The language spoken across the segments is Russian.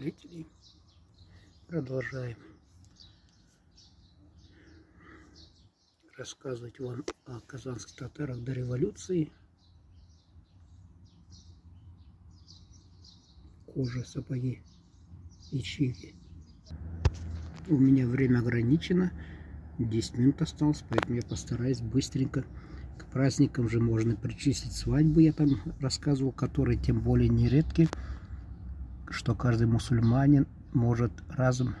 зрителей. Продолжаем рассказывать вам о казанских татарах до революции. Кожа, сапоги и чиги. У меня время ограничено. 10 минут осталось, поэтому я постараюсь быстренько. К праздникам же можно причислить свадьбы, я там рассказывал, которые тем более нередки что каждый мусульманин может разом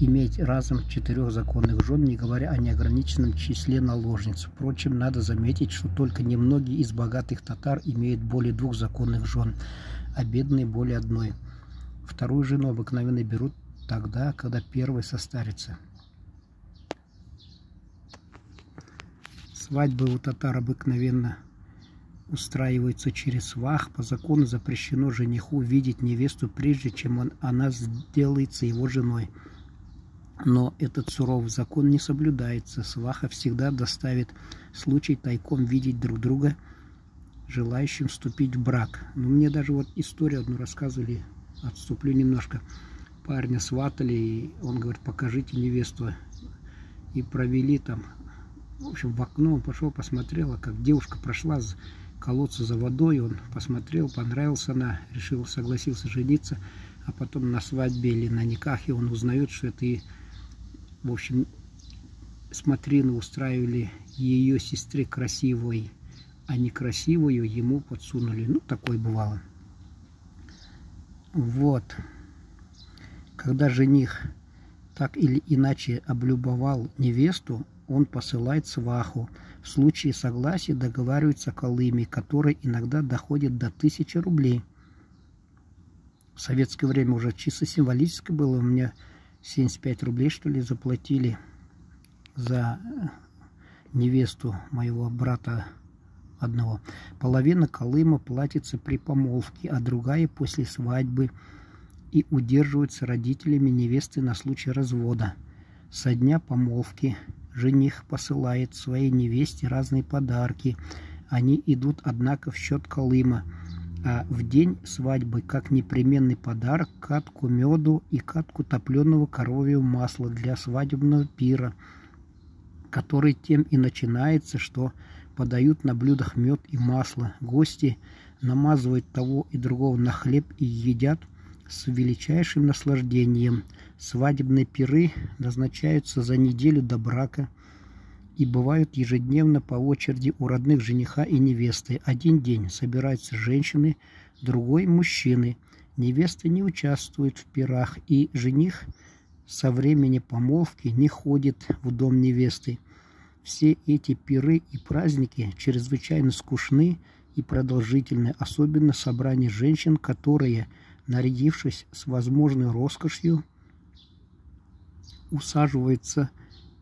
иметь разом четырех законных жен, не говоря о неограниченном числе наложниц. Впрочем, надо заметить, что только немногие из богатых татар имеют более двух законных жен, а бедные более одной. Вторую жену обыкновенно берут тогда, когда первый состарится. Свадьбы у татар обыкновенно устраивается через свах. По закону запрещено жениху видеть невесту, прежде чем он, она сделается его женой. Но этот суровый закон не соблюдается. Сваха всегда доставит случай тайком видеть друг друга, желающим вступить в брак. Но мне даже вот историю одну рассказывали, отступлю немножко. Парня сватали, и он говорит, покажите невесту. И провели там, в общем, в окно он пошел, посмотрел, а как девушка прошла колодца за водой, он посмотрел, понравился она, решил, согласился жениться, а потом на свадьбе или на никахе он узнает, что это и, в общем, смотрину устраивали ее сестре красивой, а некрасивую ему подсунули. Ну, такое бывало. Вот. Когда жених так или иначе облюбовал невесту, он посылает сваху. В случае согласия договариваются колыми, которые иногда доходят до 1000 рублей. В советское время уже чисто символическое было. У меня 75 рублей, что ли, заплатили за невесту моего брата одного. Половина колыма платится при помолвке, а другая после свадьбы и удерживается родителями невесты на случай развода. Со дня помолвки жених посылает своей невесте разные подарки. Они идут, однако, в счет Колыма. А в день свадьбы, как непременный подарок, катку меду и катку топленого коровьего масла для свадебного пира, который тем и начинается, что подают на блюдах мед и масло. Гости намазывают того и другого на хлеб и едят с величайшим наслаждением. Свадебные пиры назначаются за неделю до брака и бывают ежедневно по очереди у родных жениха и невесты. Один день собираются женщины, другой – мужчины. Невеста не участвует в пирах, и жених со времени помолвки не ходит в дом невесты. Все эти пиры и праздники чрезвычайно скучны и продолжительны, особенно собрание женщин, которые – нарядившись с возможной роскошью, усаживается,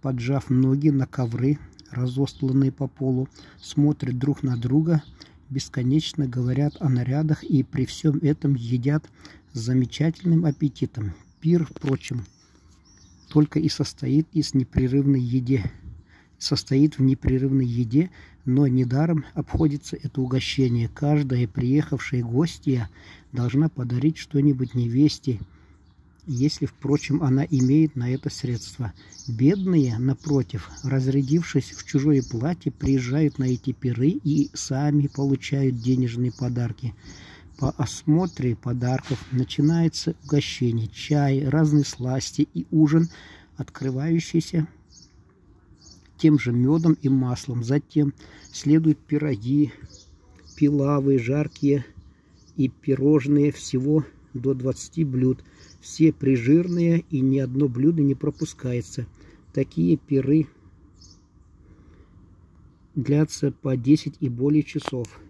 поджав ноги на ковры, разостланные по полу, смотрят друг на друга, бесконечно говорят о нарядах и при всем этом едят с замечательным аппетитом. Пир, впрочем, только и состоит из непрерывной еде. Состоит в непрерывной еде, но недаром обходится это угощение. Каждая приехавшая гостья должна подарить что-нибудь невесте, если, впрочем, она имеет на это средства. Бедные, напротив, разрядившись в чужое платье, приезжают на эти пиры и сами получают денежные подарки. По осмотре подарков начинается угощение, чай, разные сласти и ужин, открывающийся тем же медом и маслом. Затем следуют пироги, пилавы, жаркие и пирожные, всего до 20 блюд. Все прижирные и ни одно блюдо не пропускается. Такие пиры длятся по 10 и более часов.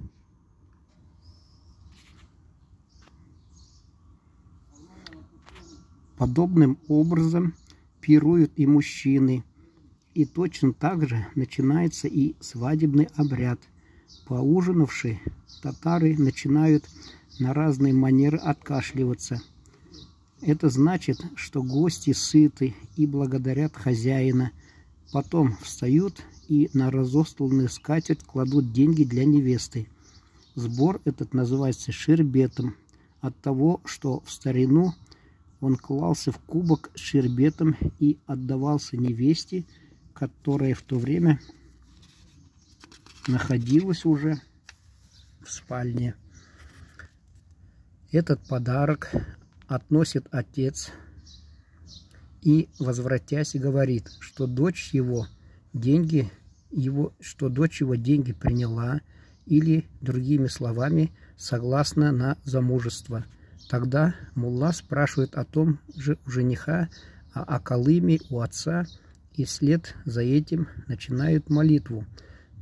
Подобным образом пируют и мужчины – и точно так же начинается и свадебный обряд. Поужинавшие татары начинают на разные манеры откашливаться. Это значит, что гости сыты и благодарят хозяина. Потом встают и на разостланную скатерть кладут деньги для невесты. Сбор этот называется шербетом, от того, что в старину он клался в кубок с шербетом и отдавался невесте, которая в то время находилась уже в спальне. Этот подарок относит отец и, возвратясь, говорит, что дочь его деньги его, что дочь его деньги приняла, или, другими словами, согласна на замужество. Тогда мулла спрашивает о том же у жениха, а о Колыме у отца, и вслед за этим начинают молитву.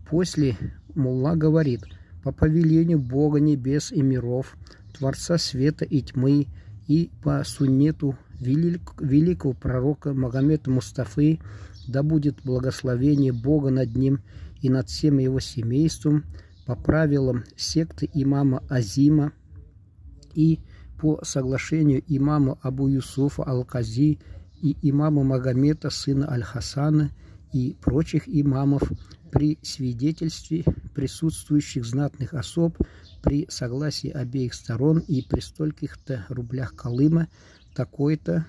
После мулла говорит, по повелению Бога небес и миров, Творца света и тьмы, и по суннету великого пророка Магомета Мустафы, да будет благословение Бога над ним и над всем его семейством по правилам секты имама Азима и по соглашению имама Абу Юсуфа Ал-Кази и имама Магомета, сына Аль-Хасана и прочих имамов при свидетельстве присутствующих знатных особ при согласии обеих сторон и при стольких-то рублях Колыма такой-то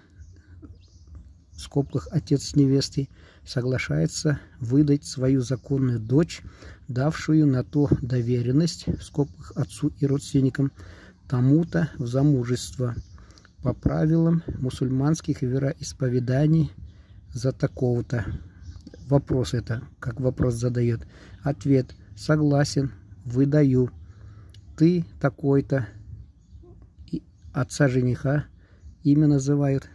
в скобках отец невесты, соглашается выдать свою законную дочь, давшую на то доверенность, в скобках отцу и родственникам, тому-то в замужество по правилам мусульманских вероисповеданий за такого-то. Вопрос это, как вопрос задает. Ответ согласен, выдаю. Ты такой-то. Отца жениха имя называют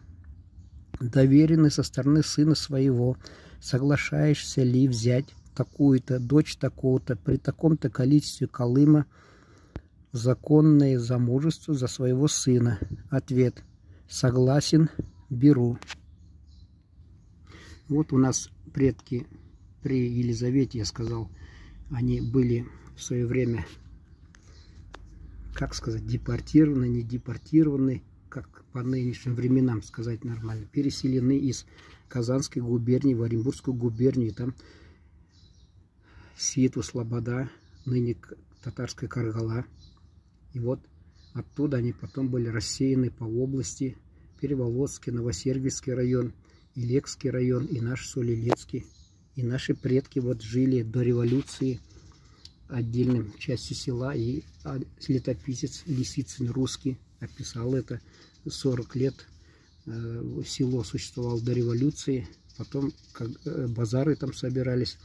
доверенный со стороны сына своего, соглашаешься ли взять такую-то, дочь такого-то, при таком-то количестве колыма законное замужество за своего сына? Ответ. Согласен, беру. Вот у нас предки при Елизавете, я сказал, они были в свое время, как сказать, депортированы, не депортированы, как по нынешним временам сказать нормально, переселены из Казанской губернии в Оренбургскую губернию. Там Ситу, Слобода, ныне татарская Каргала. И вот оттуда они потом были рассеяны по области. Переволодский, Новосергийский район, Илекский район и наш Солилецкий. И наши предки вот жили до революции отдельным частью села. И летописец Лисицын русский описал это. 40 лет э, село существовало до революции. Потом как, э, базары там собирались.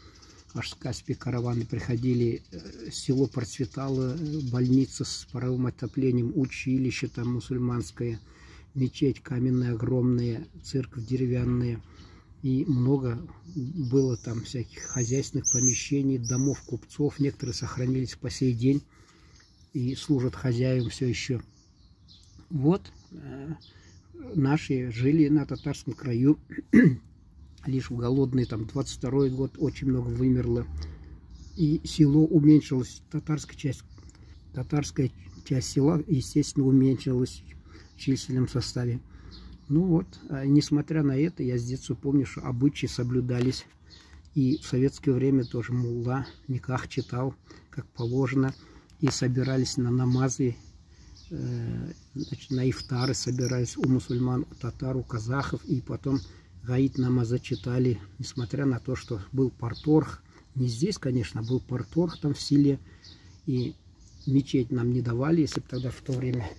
Аж с Каспи караваны приходили. Э, село процветало. Больница с паровым отоплением. Училище там мусульманское. Мечеть каменная огромная. Церковь деревянная. И много было там всяких хозяйственных помещений, домов купцов. Некоторые сохранились по сей день и служат хозяевам все еще. Вот э, наши жили на татарском краю лишь в голодный, там, 22 год очень много вымерло. И село уменьшилось, татарская часть, татарская часть села, естественно, уменьшилась в численном составе. Ну вот, а несмотря на это, я с детства помню, что обычаи соблюдались. И в советское время тоже мулла, никах читал, как положено. И собирались на намазы Э, значит, на ифтары собирались у мусульман, у татар, у казахов, и потом гаит намаза читали, несмотря на то, что был парторг, не здесь, конечно, был парторг там в селе, и мечеть нам не давали, если бы тогда в то время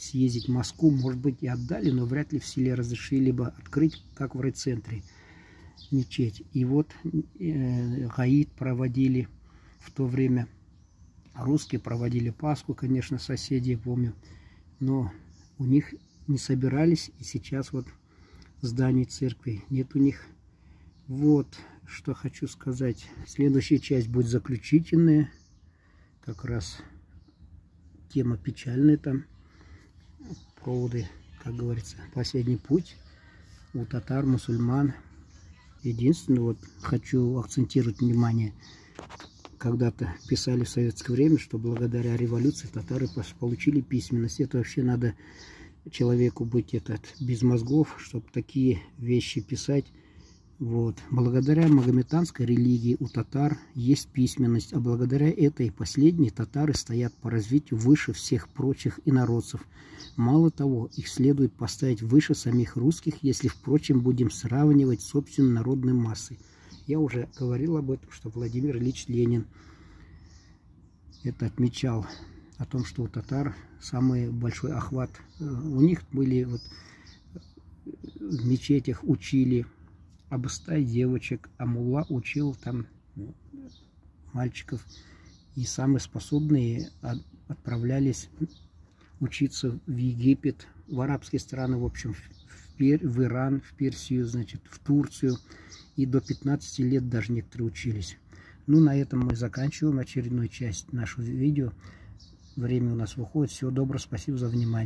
съездить в Москву, может быть, и отдали, но вряд ли в селе разрешили бы открыть, как в райцентре, мечеть. И вот э, гаит проводили в то время Русские проводили Пасху, конечно, соседи, помню. Но у них не собирались, и сейчас вот зданий церкви нет у них. Вот, что хочу сказать. Следующая часть будет заключительная. Как раз тема печальная там. Проводы, как говорится, последний путь у татар, мусульман. Единственное, вот хочу акцентировать внимание – когда-то писали в советское время, что благодаря революции татары получили письменность. Это вообще надо человеку быть этот без мозгов, чтобы такие вещи писать. Вот. Благодаря магометанской религии у татар есть письменность, а благодаря этой последней татары стоят по развитию выше всех прочих инородцев. Мало того, их следует поставить выше самих русских, если, впрочем, будем сравнивать с собственной народной массой. Я уже говорил об этом, что Владимир Ильич Ленин это отмечал, о том, что у татар самый большой охват. Э, у них были вот в мечетях учили об стай девочек, а мулла учил там мальчиков. И самые способные отправлялись учиться в Египет, в арабские страны, в общем, в, Пер, в Иран, в Персию, значит, в Турцию. И до 15 лет даже некоторые учились. Ну, на этом мы заканчиваем очередную часть нашего видео. Время у нас выходит. Всего доброго, спасибо за внимание.